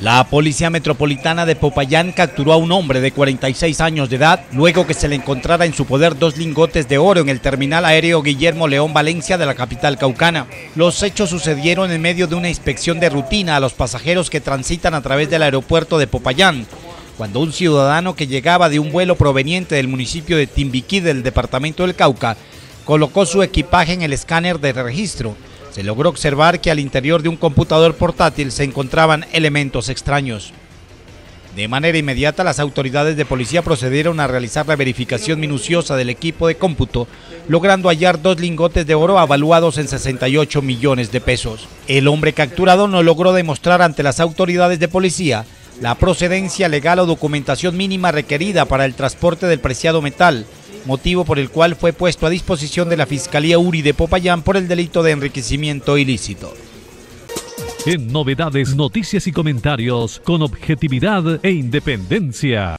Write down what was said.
La Policía Metropolitana de Popayán capturó a un hombre de 46 años de edad luego que se le encontrara en su poder dos lingotes de oro en el terminal aéreo Guillermo León Valencia de la capital caucana. Los hechos sucedieron en medio de una inspección de rutina a los pasajeros que transitan a través del aeropuerto de Popayán, cuando un ciudadano que llegaba de un vuelo proveniente del municipio de Timbiquí del departamento del Cauca colocó su equipaje en el escáner de registro se logró observar que al interior de un computador portátil se encontraban elementos extraños. De manera inmediata, las autoridades de policía procedieron a realizar la verificación minuciosa del equipo de cómputo, logrando hallar dos lingotes de oro avaluados en 68 millones de pesos. El hombre capturado no logró demostrar ante las autoridades de policía la procedencia legal o documentación mínima requerida para el transporte del preciado metal, motivo por el cual fue puesto a disposición de la Fiscalía URI de Popayán por el delito de enriquecimiento ilícito. En novedades, noticias y comentarios con objetividad e independencia.